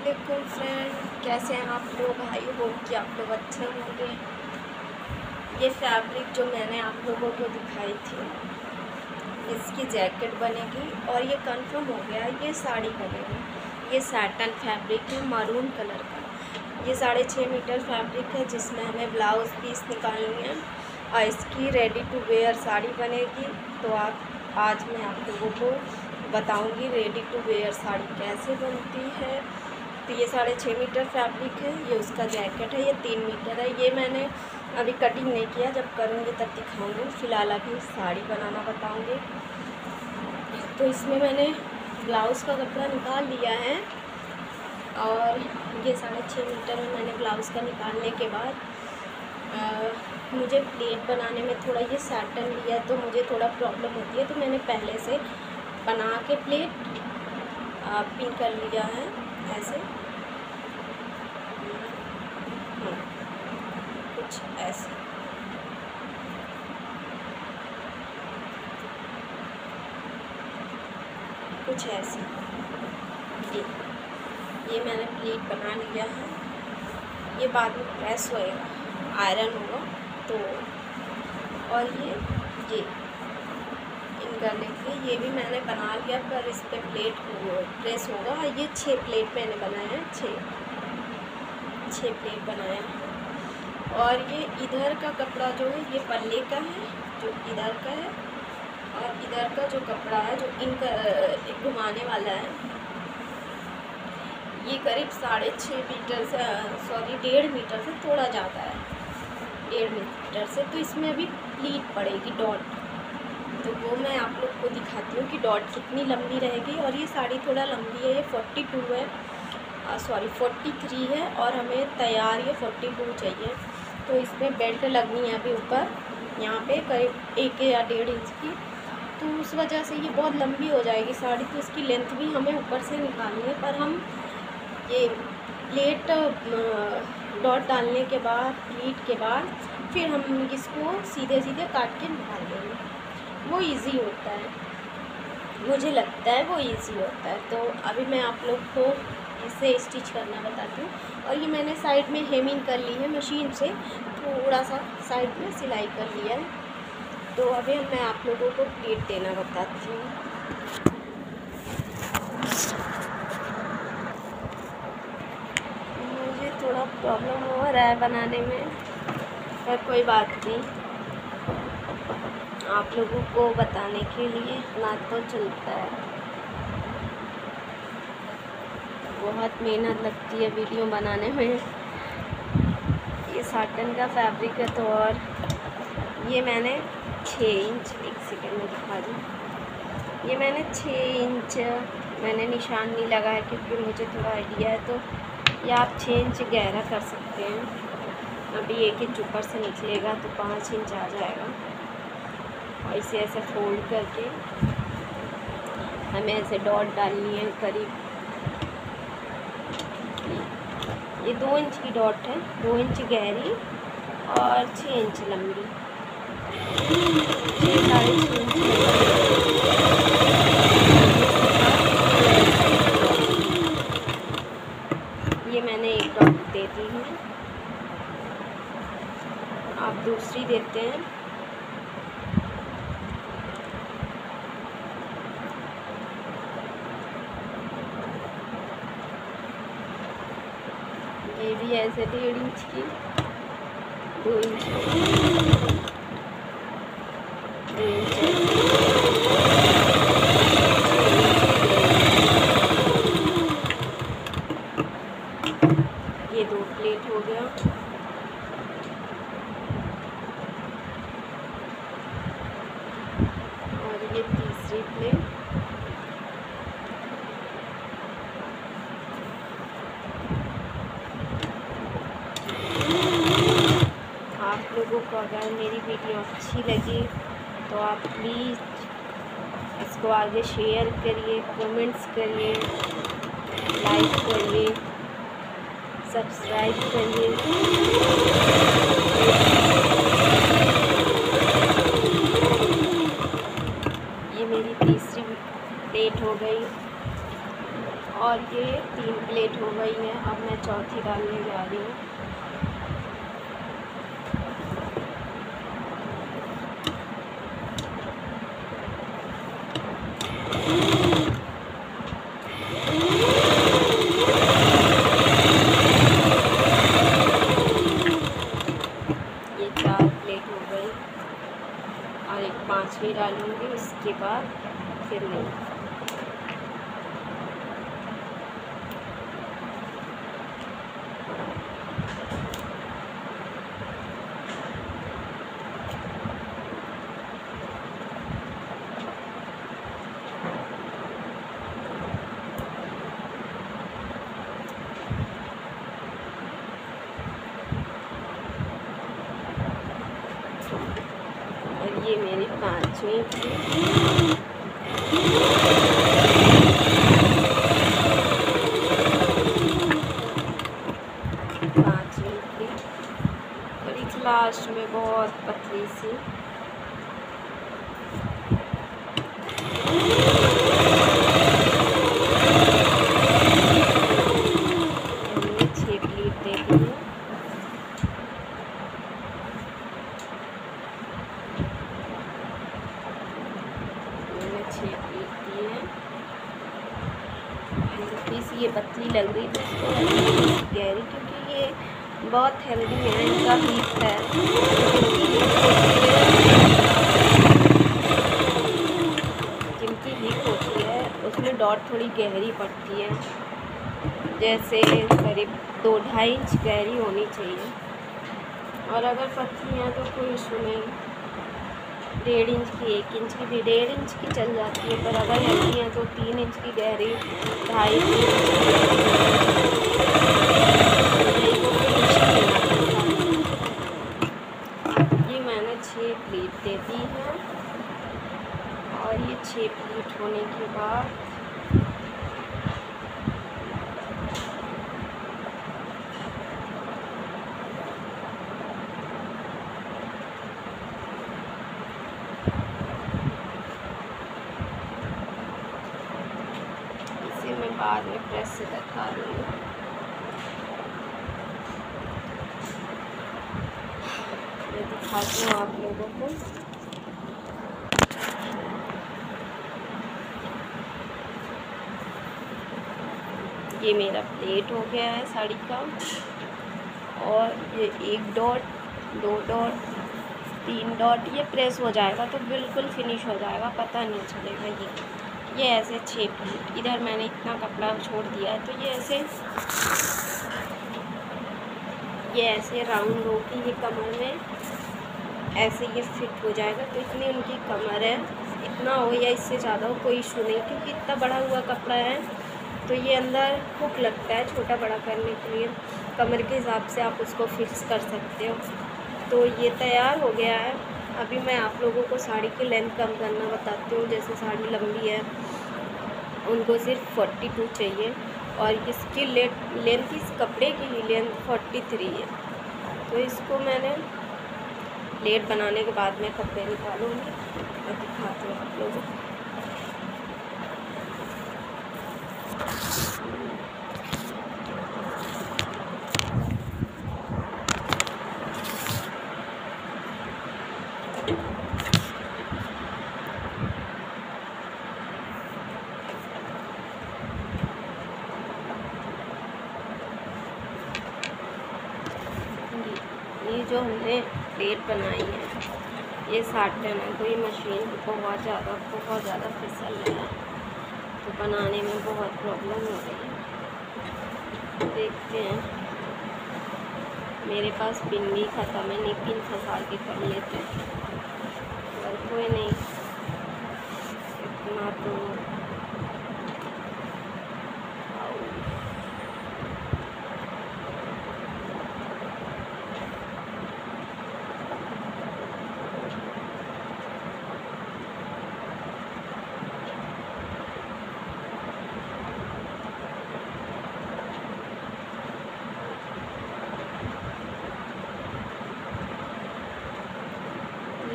वालेकुम फ्रेंड, कैसे हैं आप लोग? भाई होप कि आप लोग अच्छे होंगे। ये फैब्रिक जो मैंने आप लोगों को दिखाई थी, इसकी जैकेट बनेगी और ये कंफर्म हो गया, ये साड़ी बनेगी। ये सैटन फैब्रिक है मरून कलर का। ये साढ़े छः मीटर फैब्रिक है, जिसमें हमें ब्लाउज़ पीस निकालनी है। और इसकी रेडी टू वेयर साड़ी बनेगी। तो आप, आज मैं आप लोगों को बताऊँगी रेडी टू वेयर साड़ी कैसे बनती है। तो ये साढ़े छः मीटर फैब्रिक है ये उसका जैकेट है ये तीन मीटर है। ये मैंने अभी कटिंग नहीं किया जब करूँगी तब दिखाऊँगी। फ़िलहाल अभी साड़ी बनाना बताऊँगी। तो इसमें मैंने ब्लाउज़ का कपड़ा निकाल लिया है और ये साढ़े छः मीटर में मैंने ब्लाउज़ का निकालने के बाद आ, मुझे प्लेट बनाने में थोड़ा ये सैटन लिया तो मुझे थोड़ा प्रॉब्लम होती है तो मैंने पहले से बना के प्लेट पिन कर लिया है ऐसे। कुछ ऐसे कुछ ऐसे। ये ये मैंने प्लेट बना लिया है। ये बाद में प्रेस होएगा। आयरन होगा। तो और ये ये करने के लिए ये भी मैंने बना लिया, पर इस पर प्लेट प्रेस होगा। ये छः प्लेट मैंने बनाया है। छः छः प्लेट बनाया हैं। और ये इधर का कपड़ा जो है, ये पल्ले का है, जो इधर का है। और इधर का जो कपड़ा है, जो इनका घुमाने वाला है, ये करीब साढ़े छः मीटर से सॉरी डेढ़ मीटर से थोड़ा ज़्यादा है। डेढ़ मीटर से। तो इसमें अभी प्लीट पड़ेगी डॉट तो वो मैं आप लोग को दिखाती हूँ कि डॉट कितनी लंबी रहेगी। और ये साड़ी थोड़ा लंबी है, ये फोर्टी टू है। सॉरी फोर्टी थ्री है और हमें तैयार ये फोर्टी टू चाहिए। तो इसमें बेल्ट लगनी है अभी ऊपर, यहाँ पे करीब एक या डेढ़ इंच की। तो उस वजह से ये बहुत लंबी हो जाएगी साड़ी तो इसकी लेंथ भी हमें ऊपर से निकालनी है। पर हम ये प्लेट डॉट डालने के बाद प्लीट के बाद, फिर हम इसको सीधे सीधे काट के निकाल देंगे। वो इजी होता है। मुझे लगता है वो इजी होता है। तो अभी मैं आप लोग को इसे स्टिच करना बताती हूँ। और ये मैंने साइड में हेमिंग कर ली है मशीन से। थोड़ा सा साइड में सिलाई कर लिया है। तो अभी मैं आप लोगों को प्लेट देना बताती हूँ। मुझे थोड़ा प्रॉब्लम हो रहा है बनाने में, पर कोई बात नहीं। आप लोगों को बताने के लिए इतना तो चलता है। बहुत मेहनत लगती है वीडियो बनाने में। ये साटन का फैब्रिक है तो और ये मैंने छः इंच, एक सेकेंड में दिखा दूँ। ये मैंने छः इंच, मैंने निशान नहीं लगाया क्योंकि मुझे थोड़ा आइडिया है तो ये आप छः इंच गहरा कर सकते हैं। अभी एक इंच ऊपर से निकलेगा तो पाँच इंच आ जाएगा। और इसे ऐसे फोल्ड करके हमें ऐसे डॉट डालनी है करीब ये दो इंच की डॉट है, दो इंच गहरी और छः इंच लंबी। ये मैंने एक डॉट दे दी है। आप दूसरी देते हैं। ऐसे डेढ़ इंच की। दो इंच दो इंच ये दो प्लेट हो गया और ये तीसरी प्लेट लोगों को अगर मेरी वीडियो अच्छी लगी तो आप प्लीज़ इसको आगे शेयर करिए कमेंट्स करिए लाइक करिए सब्सक्राइब करिए। ये मेरी तीसरी डेट हो गई और ये तीन प्लेट हो गई है। अब मैं चौथी डालने जा रही हूँ ये चार प्लेट हो गई और एक पाँचवीं डालूँगी उसके बाद फिर नहीं और ये मेरी पाँचवीं लास्ट में बहुत पतली सी छः प्लेट दे दी है मैंने छः पीस दिए हैं पीस ये पतली लग रही थी इसको गहरी क्योंकि ये बहुत हेल्दी है, इनका हीट है। जिनकी हीट होती है, उसमें डॉट थोड़ी गहरी पड़ती है। जैसे करीब दो ढाई इंच गहरी होनी चाहिए। और अगर पतली है तो कोई इशू नहीं। डेढ़ इंच की, एक इंच की भी। डेढ़ इंच की चल जाती है, पर अगर हल्की है तो तीन इंच की गहरी, ढाई ये मैंने छः प्लेट दे दी है और ये छः प्लेट होने के बाद इसे मैं बाद में प्रेस से दिखा रही मैं दिखाती हूँ आप लोगों को। ये मेरा प्लेट हो गया है साड़ी का। और ये एक डॉट दो डॉट तीन डॉट ये प्रेस हो जाएगा तो बिल्कुल फिनिश हो जाएगा, पता नहीं चलेगा ये। ये ऐसे छः प्लेट इधर मैंने इतना कपड़ा छोड़ दिया है तो ये ऐसे ये ऐसे राउंड होगी ये कमर में ऐसे ये फिट हो जाएगा। तो इतनी उनकी कमर है। इतना हो या इससे ज़्यादा हो कोई इशू नहीं, क्योंकि इतना बड़ा हुआ कपड़ा है। तो ये अंदर हुक लगता है छोटा बड़ा करने के लिए। कमर के हिसाब से आप उसको फिक्स कर सकते हो। तो ये तैयार हो गया है। अभी मैं आप लोगों को साड़ी की लेंथ कम करना बताती हूँ, जैसे साड़ी लंबी है, उनको सिर्फ़ फोर्टी टू चाहिए और इसकी लेंथ इस कपड़े की ही लेंथ फोर्टी थ्री है। तो इसको मैंने लेट बनाने के बाद मैं कपड़े निकालूँगी, मैं दिखाती हूँ आप लोगों को ये जो हमने प्लेट बनाई है। ये साटन है तो ये मशीन बहुत ज़्यादा बहुत ज़्यादा फिसल रहा है। तो बनाने में बहुत प्रॉब्लम हो रही है। देखते हैं। मेरे पास पिन भी ख़त्म है नहीं पिन फंसा के कर लेते हैं। कोई नहीं, इतना तो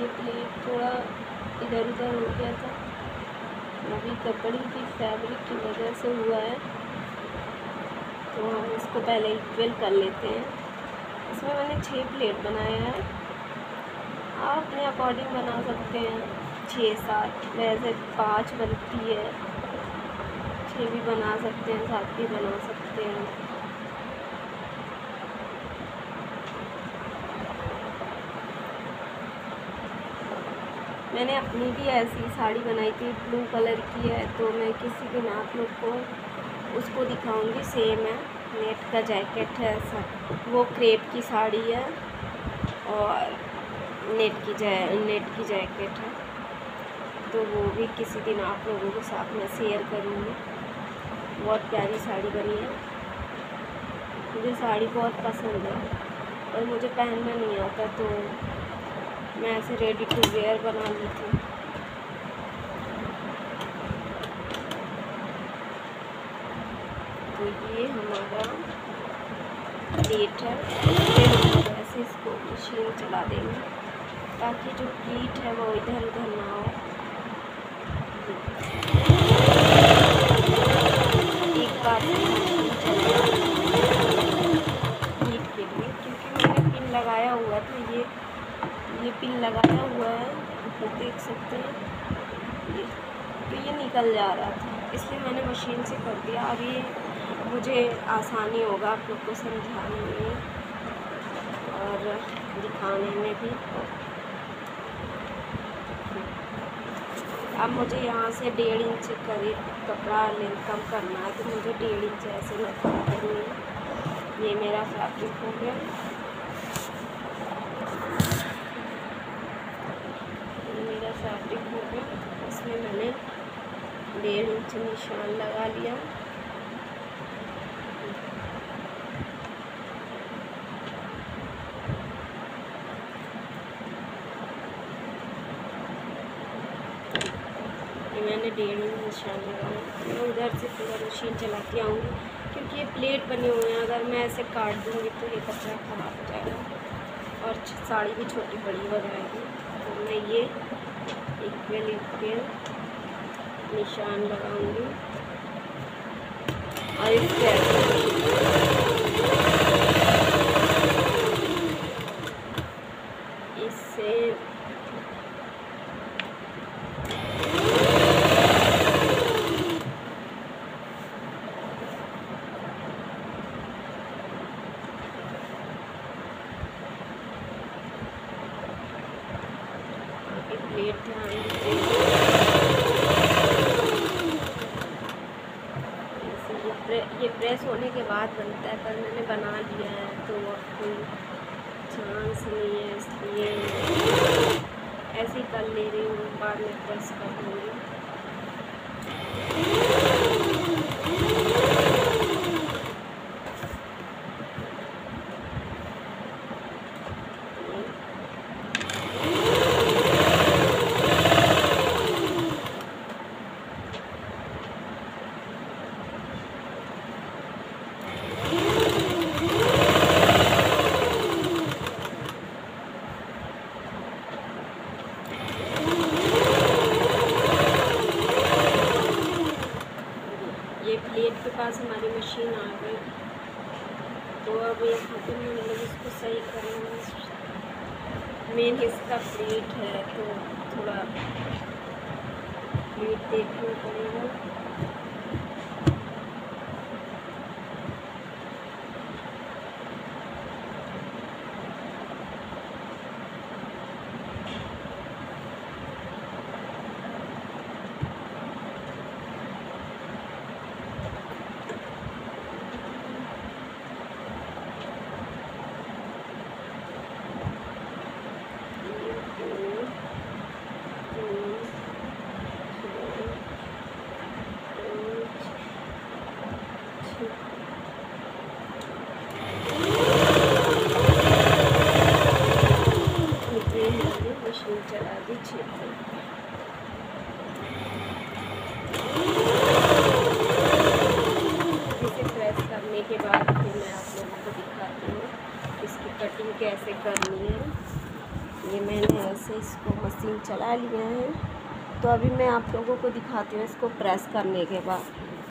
ये प्लेट थोड़ा इधर उधर हो गया था। वो भी कपड़े की फैब्रिक की वजह से हुआ है। तो हम इसको पहले इक्वल कर लेते हैं। इसमें मैंने छः प्लेट बनाया है। आप अपने अकॉर्डिंग बना सकते हैं। छः सात, वैसे पाँच बनती है। छः भी बना सकते हैं, सात भी बना सकते हैं। मैंने अपनी भी ऐसी साड़ी बनाई थी ब्लू कलर की है तो मैं किसी दिन आप लोग को उसको दिखाऊँगी सेम है। नेट का जैकेट है ऐसा। वो क्रेप की साड़ी है और नेट की जै नेट की जैकेट है। तो वो भी किसी दिन आप लोगों के साथ मैं शेयर करूँगी। बहुत प्यारी साड़ी बनी है। मुझे साड़ी बहुत पसंद है और मुझे पहनना नहीं आता तो मैं ऐसे रेडी टू वेयर बना ली थी। तो ये हमारा प्लेट है। ऐसे इसको मशीन चला देंगे ताकि जो प्लीट है वो इधर उधर ना हो एक बार प्लीट के लिए क्योंकि मैंने पिन लगाया हुआ था ये ये पिन लगाया हुआ है ऊपर देख सकते हैं। ये तो ये निकल जा रहा था। इसलिए मैंने मशीन से कर दिया। अब ये मुझे आसानी होगा आप लोग को समझाने में और दिखाने में भी। अब मुझे यहाँ से डेढ़ इंच करीब कपड़ा लेंथ कम करना है तो मुझे डेढ़ इंच ऐसे मैं ये मेरा फैब्रिक हो गया फैब्रिक हो इसमें मैंने डेढ़ इंच निशान लगा लिया। मैंने डेढ़ इंच निशान लगाया मैं उधर से पूरा मशीन चलाती आऊँगी, क्योंकि ये प्लेट बने हुए हैं। अगर मैं ऐसे काट दूँगी तो ये कपड़ा ख़राब हो जाएगा और साड़ी भी छोटी बड़ी हो जाएगी। तो मैं ये इक्वल इक्वल निशान लगाऊँगी। और इसके इससे प्लेट ध्यान ये प्रेस होने के बाद बनता है पर मैंने बना लिया है तो अब कोई चांस नहीं है इसलिए ऐसे ही कर ले रही हूँ बाद में प्रेस कर दूँगी प्लेट के पास हमारी मशीन आ गई। तो अब यहाँ पे मतलब इसको सही करना मेन इसका प्लेट है तो थोड़ा प्लेट देखना पड़ेगा मशीन चला दीजिए इसे प्रेस करने के बाद फिर मैं आप लोगों को दिखाती हूँ इसकी कटिंग कैसे करनी है ये मैंने ऐसे इसको मशीन चला लिया है तो अभी मैं आप लोगों को दिखाती हूँ इसको प्रेस करने के बाद।